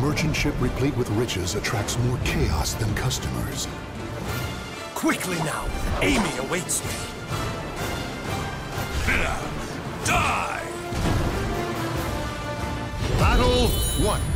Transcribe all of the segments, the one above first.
merchant ship replete with riches attracts more chaos than customers. Quickly now! Amy awaits me! Die! Battle 1.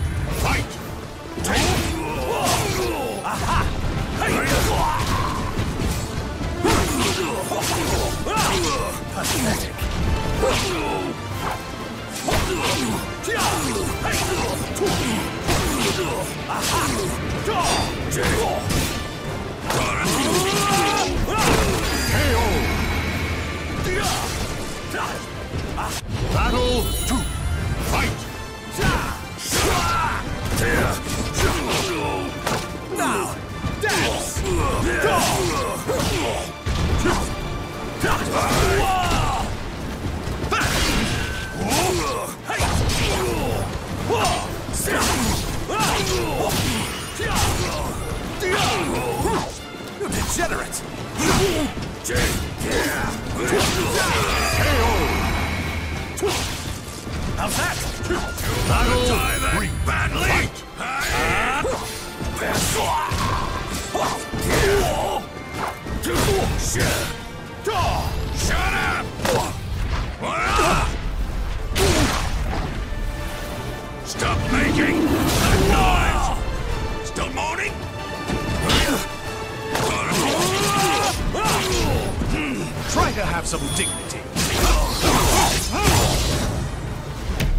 To have some dignity.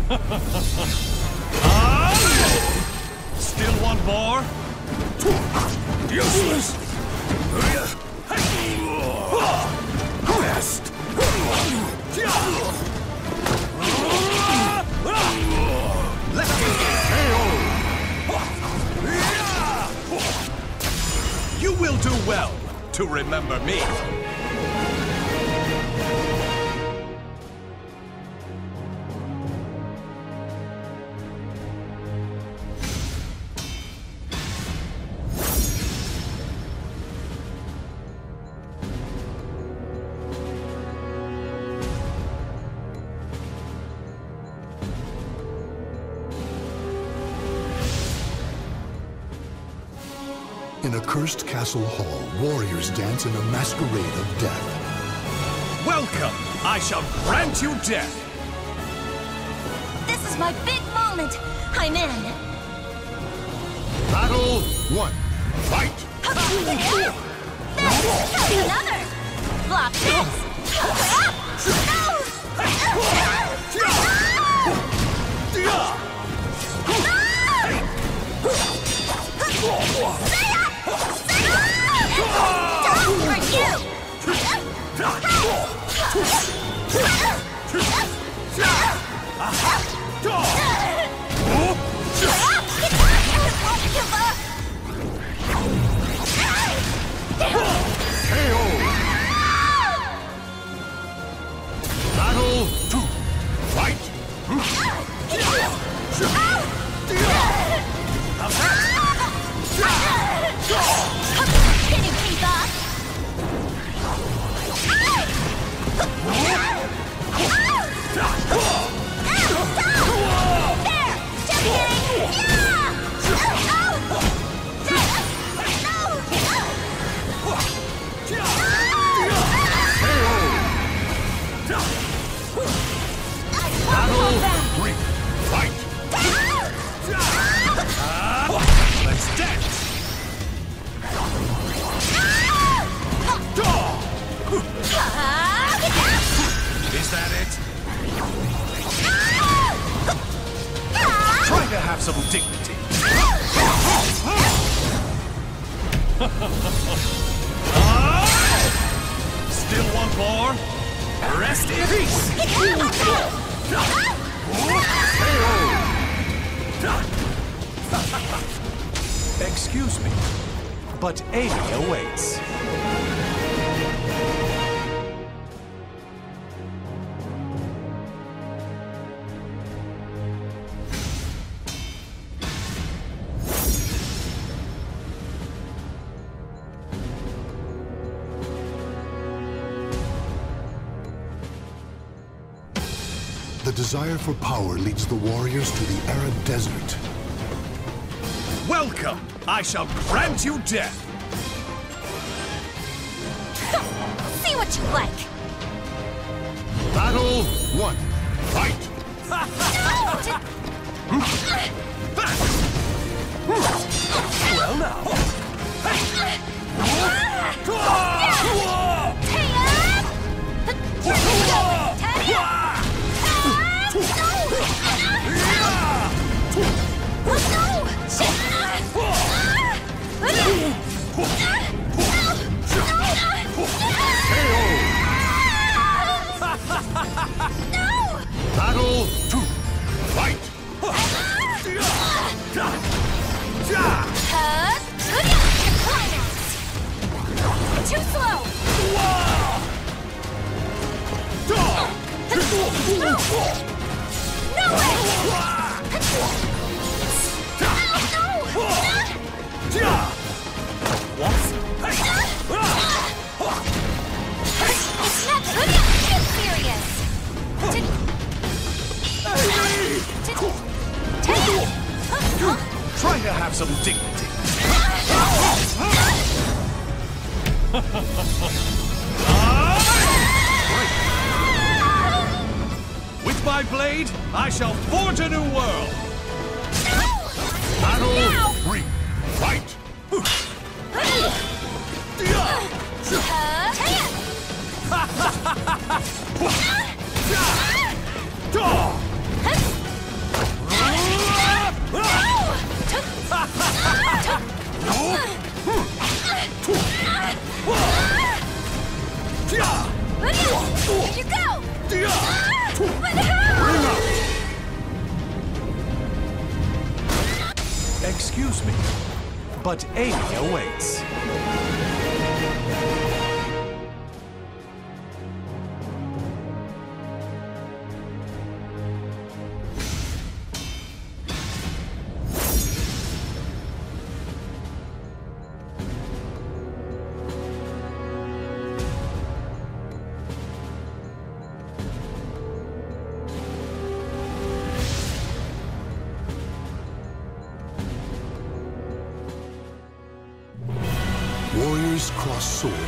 Still want more? Useless! Best! You will do well to remember me. A cursed castle hall, warriors dance in a masquerade of death. Welcome! I shall grant you death! This is my big moment. I'm in. Battle one. Fight! There's another. Block this. Battle two. Fight! Dignity. Still want more? Rest in peace! Excuse me, but Amy awaits. Desire for power leads the warriors to the arid desert. Welcome! I shall grant you death! See what you like. Battle one. Fight! Well now. Battle two. Fight! Too slow! No way! It's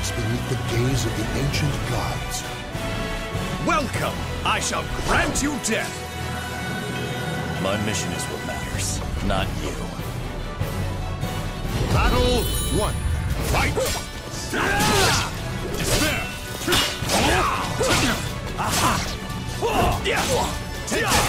cross beneath the gaze of the ancient gods. Welcome! I shall grant you death! My mission is what matters, not you. Battle one. Fight! Despair! Naive!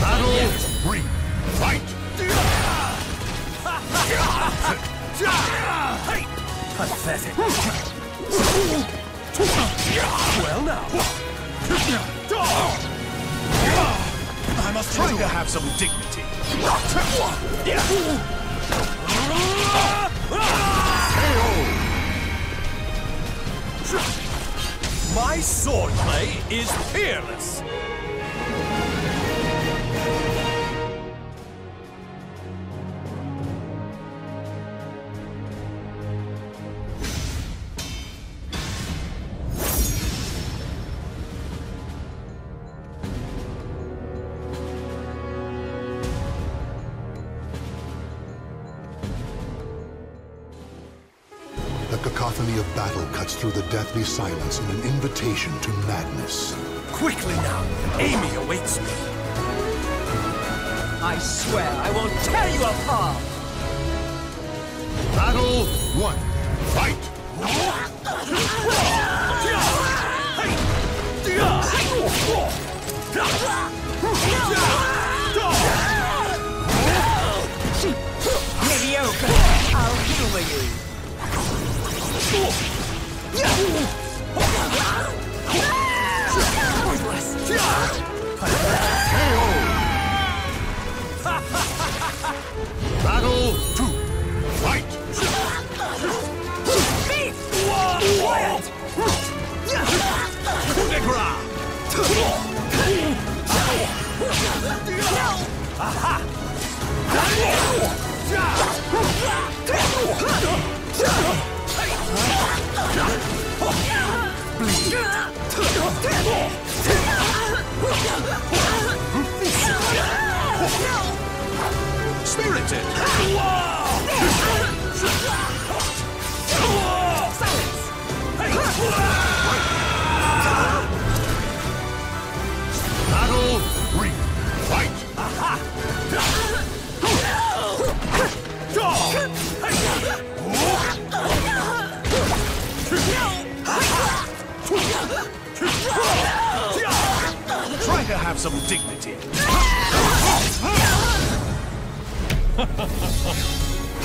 Battle three. Fight! Pathetic. Well now. I must try to have some dignity. My swordplay is fearless. Silence in an invitation to madness. Quickly now, Amy awaits me. I swear I will tear you apart! Battle one. Fight! Spirited. Some dignity.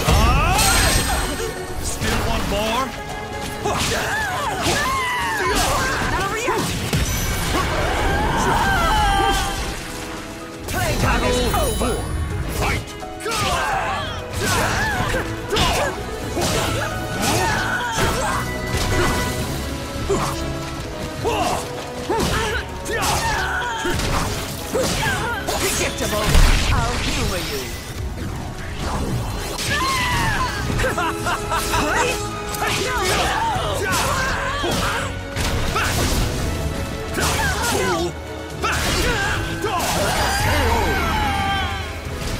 Ah! Still one more? Predictable! I'll humor you.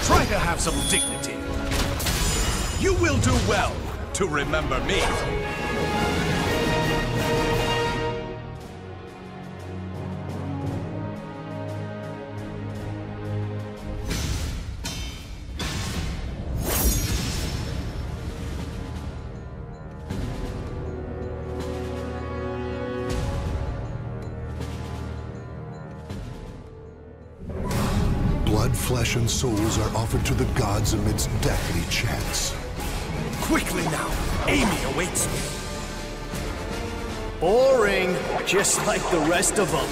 Try to have some dignity. You will do well to remember me. Flesh, and souls are offered to the gods amidst deathly chants. Quickly now, Amy awaits me. Boring, just like the rest of them.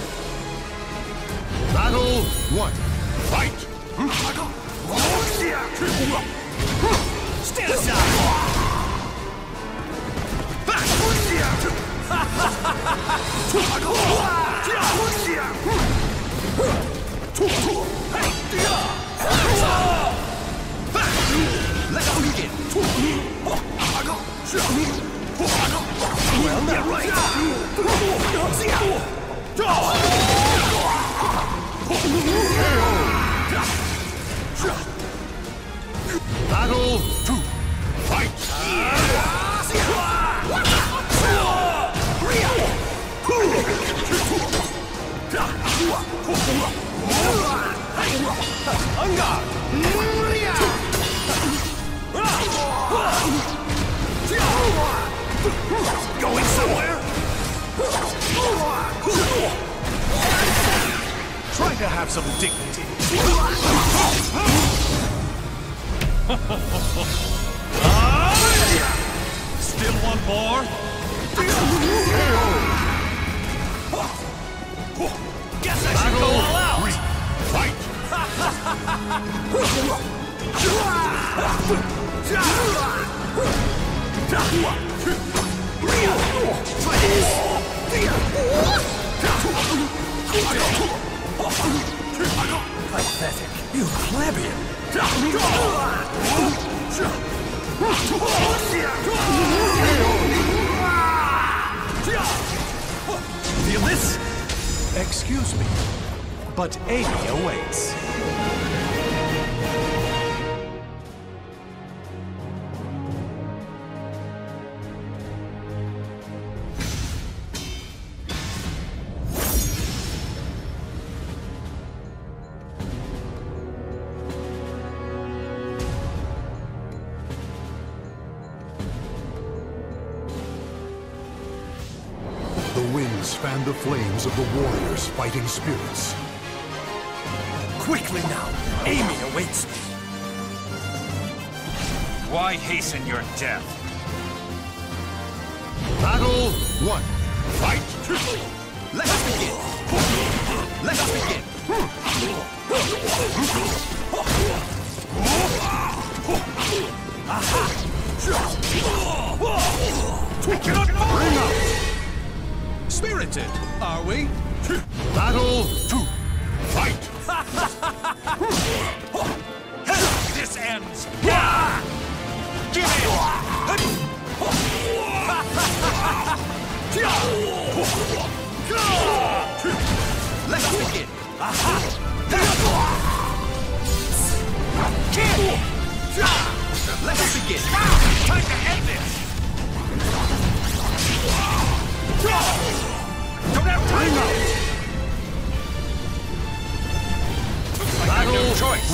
Battle one. Fight! Stand aside! Let's have some dignity. Still one more? Guess I should go all out! Fight! Pathetic. You plebeian. Feel this? Excuse me, but Amy awaits. The warriors' fighting spirits. Quickly now, Amy awaits me. Why hasten your death? Battle one. Fight! Triple. Let us begin. Let us begin. Cannot bring up. Spirited, are we? Battle two. Fight! This ends. Give it! Let us begin. Let us begin. Time to end this. Don't have time Looks like I no choice.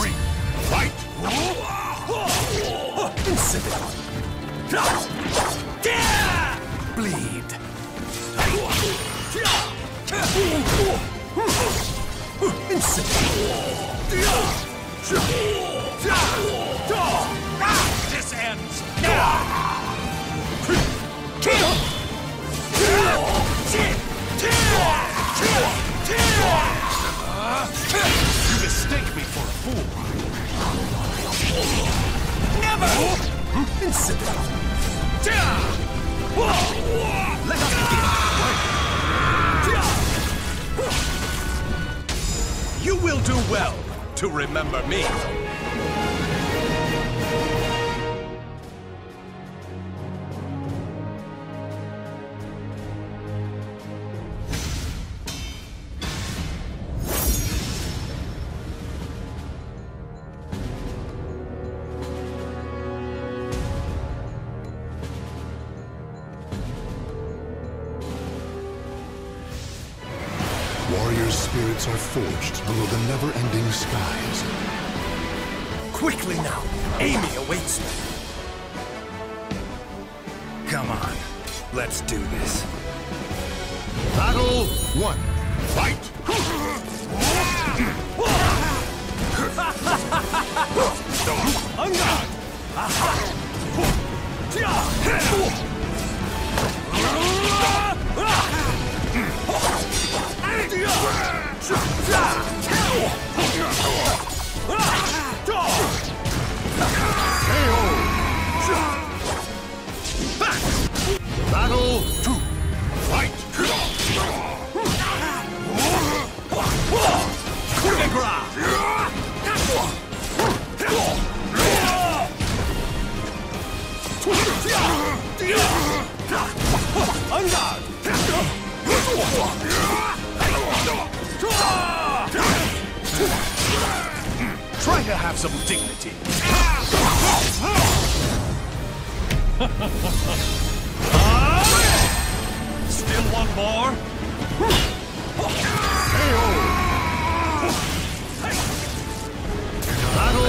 Bleed. This ends. You for a fool. Never! Let us begin. You will do well to remember me. Spirits are forged below the never-ending skies. Quickly now. Amy awaits me. Come on. Let's do this. Battle one. Fight! Battle two. Fight! Coup de grace! Try to have some dignity. Still one more? Battle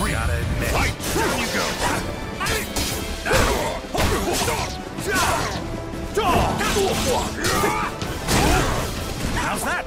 three. Gotta admit. Fight! Down you go! How's that?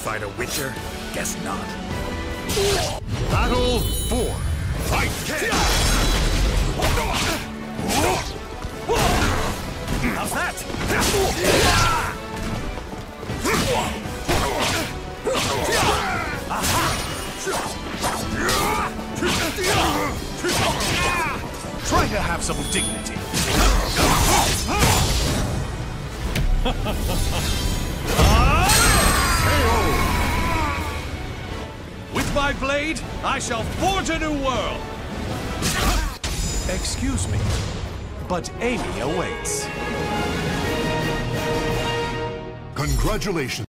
fight a witcher? Guess not. Battle four. Fight! Shall forge a new world. Excuse me, but Amy awaits. Congratulations.